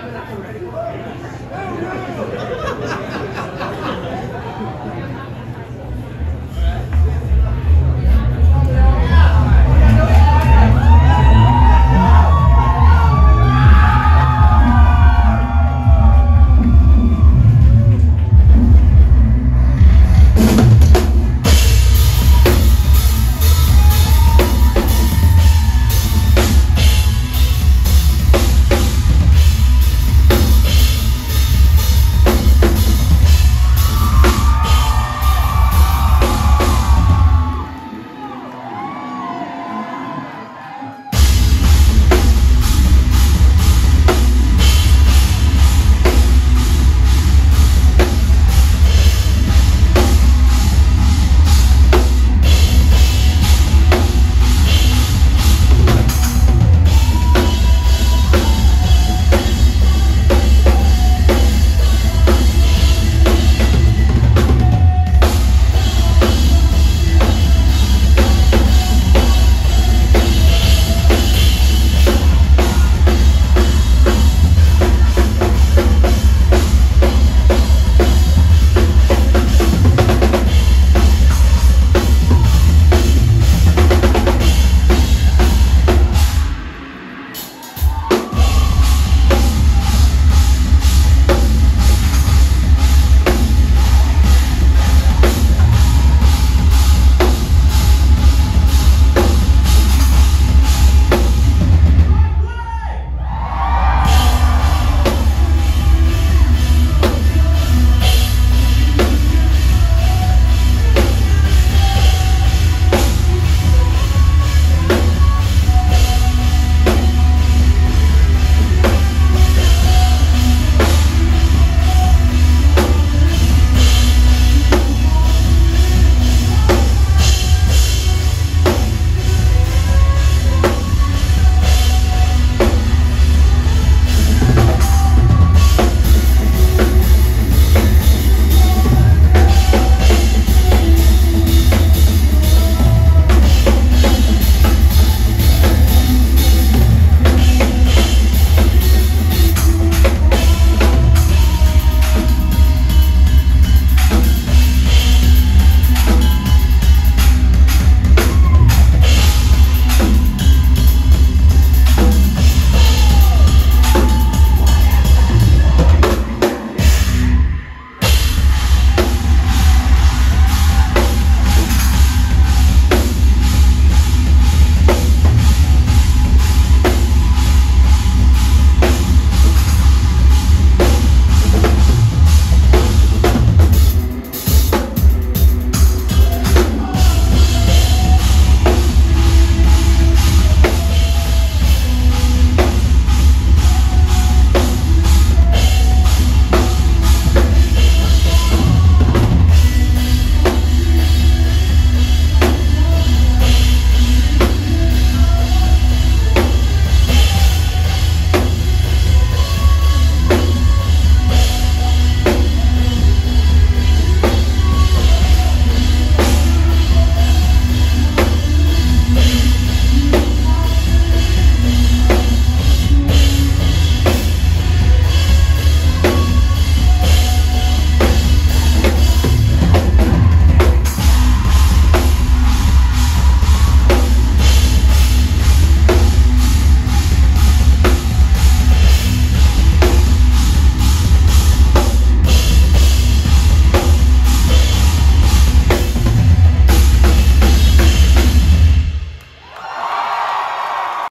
have enough already.